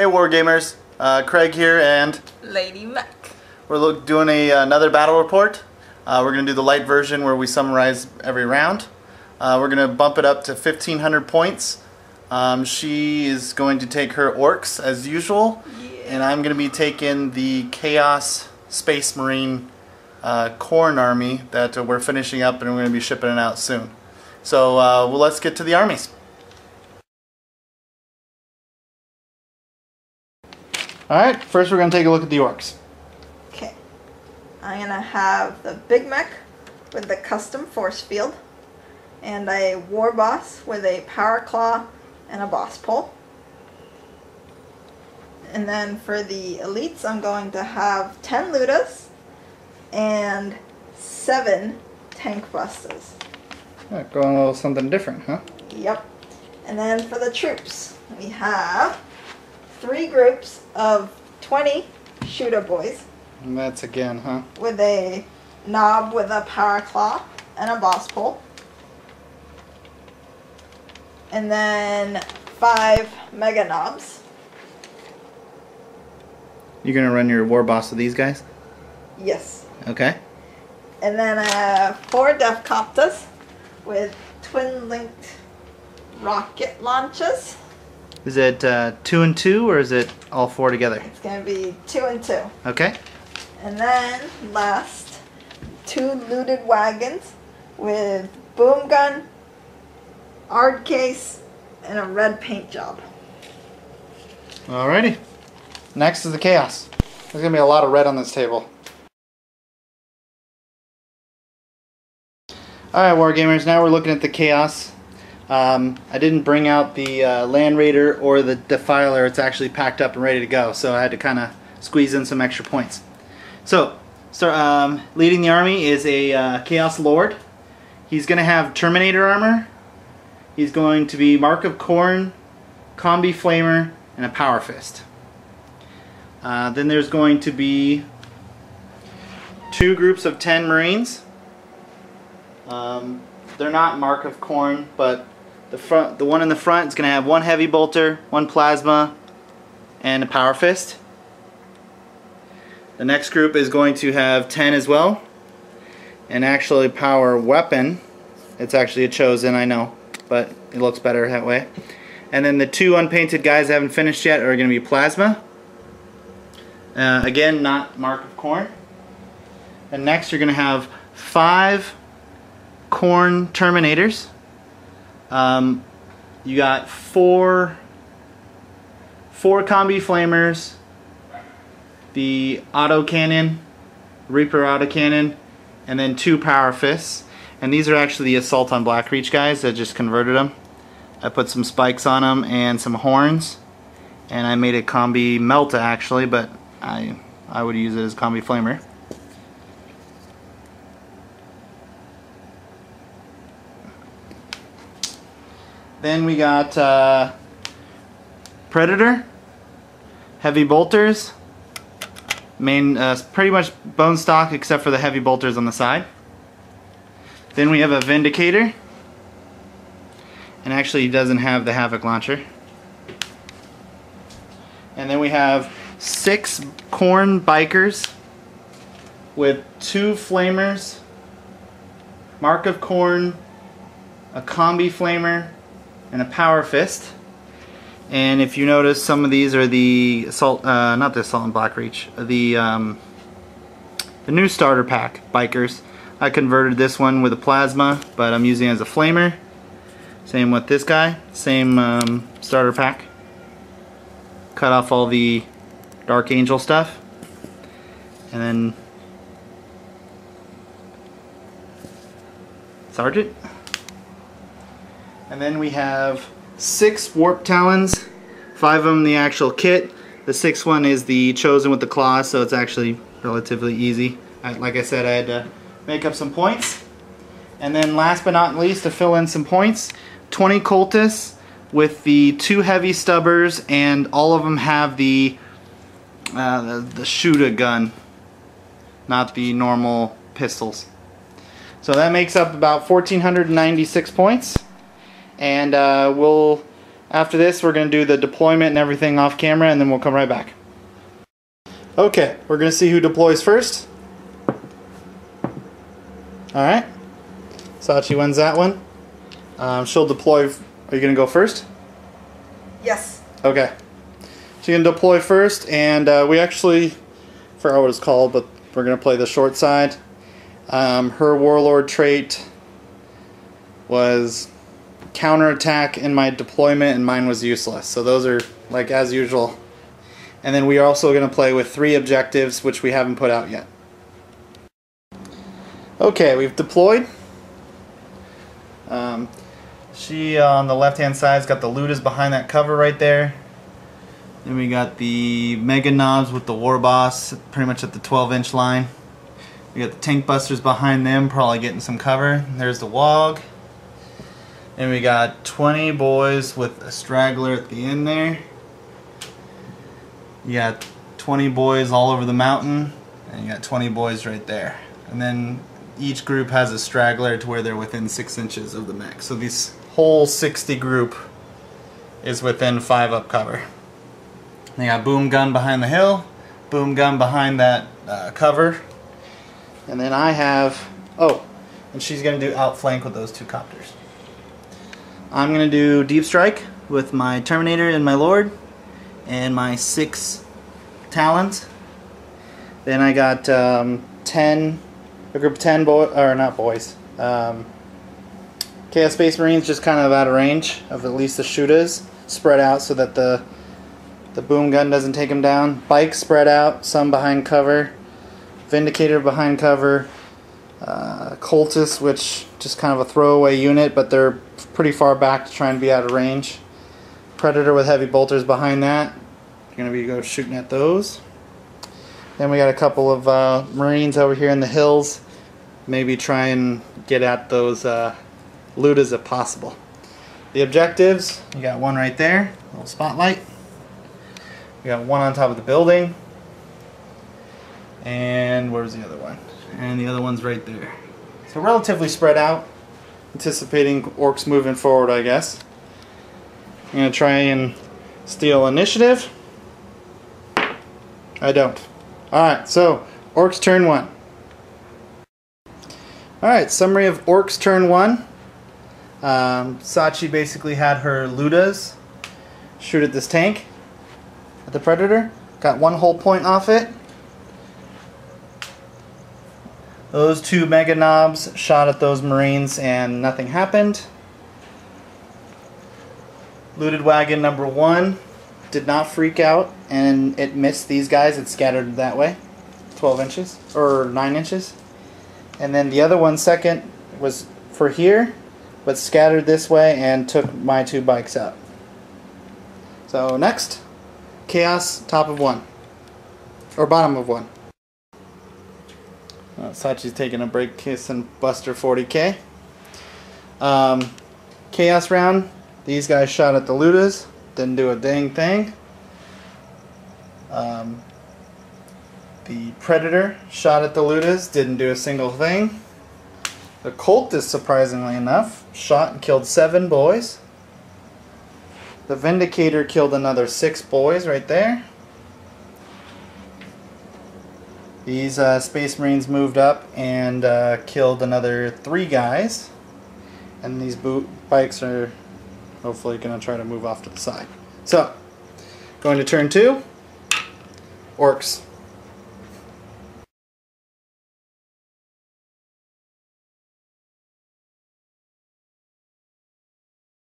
Hey Wargamers, uh, Craig here and Lady Mek. we're doing a, another battle report. Uh, we're going to do the light version where we summarize every round. Uh, we're going to bump it up to 1500 points. Um, she is going to take her Orks as usual and I'm going to be taking the Chaos Space Marine uh, Khorne Army that uh, we're finishing up and we're going to be shipping it out soon. So uh, well, let's get to the armies. Alright, first we're going to take a look at the Orks. Okay. I'm gonna have the Big Mek with the custom force field, and a War Boss with a Power Claw and a Boss Pole. And then for the elites, I'm going to have 10 Lootas and 7 Tank Busters. Yeah, going a little something different, huh? Yep. And then for the troops, we have three groups of 20 Shoota Boyz And that's again, huh? with a Nob with a power claw and a boss pole. And then five Mega Nobz. You're gonna run your war boss with these guys? Yes. Okay. And then uh, four Deffkoptas with twin linked rocket launches. Is it uh, two and two, or is it all four together? It's going to be two and two. Okay. And then last, two looted wagons with boom gun, 'ard case, and a red paint job. Alrighty. Next is the chaos. There's gonna be a lot of red on this table. Alright, Wargamers, now we're looking at the chaos. Um, I didn't bring out the uh, Land Raider or the Defiler. It's actually packed up and ready to go, so I had to kind of squeeze in some extra points. So, so um, leading the army is a uh, Chaos Lord. He's going to have Terminator armor. He's going to be Mark of Khorne, Combi Flamer, and a Power Fist. Uh, then there's going to be two groups of 10 Marines. Um, they're not Mark of Khorne, but the front, the one in the front is going to have one Heavy Bolter, one Plasma, and a Power Fist. The next group is going to have 10 as well. And actually power weapon. It's actually a chosen, I know, but it looks better that way. And then the two unpainted guys I haven't finished yet are going to be Plasma. Uh, again, not Mark of Khorne. And next you're going to have five Khorne Terminators. Um, you got four four combi flamers, the auto cannon, Reaper auto cannon, and then two power fists. And these are actually the Assault on Blackreach guys that just converted them. I put some spikes on them and some horns. And I made a combi Melta actually, but I I would use it as combi flamer. Then we got uh, Predator, heavy bolters, main uh, pretty much bone stock except for the heavy bolters on the side. Then we have a Vindicator, and actually he doesn't have the Havoc launcher. And then we have six Khorne bikers with two flamers, mark of Khorne, a combi flamer, and a power fist. And if you notice, some of these are the assault, uh, not the assault and Blackreach, the um, the new starter pack bikers. I converted this one with a plasma, but I'm using it as a flamer. Same with this guy, same um, starter pack. Cut off all the Dark Angel stuff, and then Sergeant. And then we have six Warp Talons, five of them the actual kit. The sixth one is the chosen with the claws, so it's actually relatively easy. I, like I said, I had to make up some points. And then last but not least, to fill in some points, 20 Cultists with the two heavy stubbers, and all of them have the uh, the, the shooter gun, not the normal pistols. So that makes up about 1,496 points and uh, we'll After this, we're going to do the deployment and everything off camera, and then we'll come right back. Okay, we're going to see who deploys first. Alright. Sachi wins that one. Um, she'll deploy. Are you going to go first? Yes. Okay. She's going to deploy first, and uh, we actually, forgot what it's called, but we're going to play the short side. Um, her warlord trait was counterattack in my deployment, and mine was useless. So those are like as usual. And then we are also going to play with three objectives, which we haven't put out yet. Okay, we've deployed. Um, she uh, on the left hand side's got the Lootas behind that cover right there. Then we got the Mega Nobz with the War Boss pretty much at the 12 inch line. We got the Tank Busters behind them, probably getting some cover. There's the Wog. And we got 20 boys with a straggler at the end there. You got 20 boys all over the mountain, and you got 20 boys right there. And then each group has a straggler to where they're within 6 inches of the Mek. So this whole 60 group is within 5 up cover. They got boom gun behind the hill, boom gun behind that uh, cover. And then I have, oh, and she's going to do outflank with those two copters. I'm going to do deep strike with my Terminator and my Lord and my six Talons. Then I got um, 10, a group of 10 boy, or not boys, um, Chaos Space Marines just kind of out of range of at least the shooters, spread out so that the the boom gun doesn't take them down. Bikes spread out, some behind cover. Vindicator behind cover. Uh, Cultist, which just kind of a throwaway unit, but they're pretty far back to try and be out of range. Predator with heavy bolters behind that. You're going to be go shooting at those. Then we got a couple of uh, Marines over here in the hills. Maybe try and get at those uh, Lootas if possible. The objectives, you got one right there, little spotlight. We got one on top of the building. And where's the other one? And the other one's right there. So relatively spread out. Anticipating Orks moving forward, I guess. I'm going to try and steal initiative. I don't. Alright, so Orks turn one. Alright, summary of Orks turn one. Um, Sachi basically had her Lootas shoot at this tank at the Predator. Got one whole point off it. Those two Mega Nobz shot at those Marines and nothing happened. Looted Wagon number one did not freak out and it missed these guys. It scattered that way. 12 inches or 9 inches. And then the other one second was for here but scattered this way and took my two bikes out. So next. Chaos, top of one. Or bottom of one. Uh, Sachi's taking a break kissing Buster 40k. Um, Chaos round. These guys shot at the Lootas. Didn't do a dang thing. Um, the Predator shot at the Lootas. Didn't do a single thing. The Cultist, surprisingly enough, shot and killed seven boys. The Vindicator killed another six boys right there. These uh, Space Marines moved up and uh, killed another three guys. And these boot bikes are hopefully going to try to move off to the side. So, going to turn two. Orks.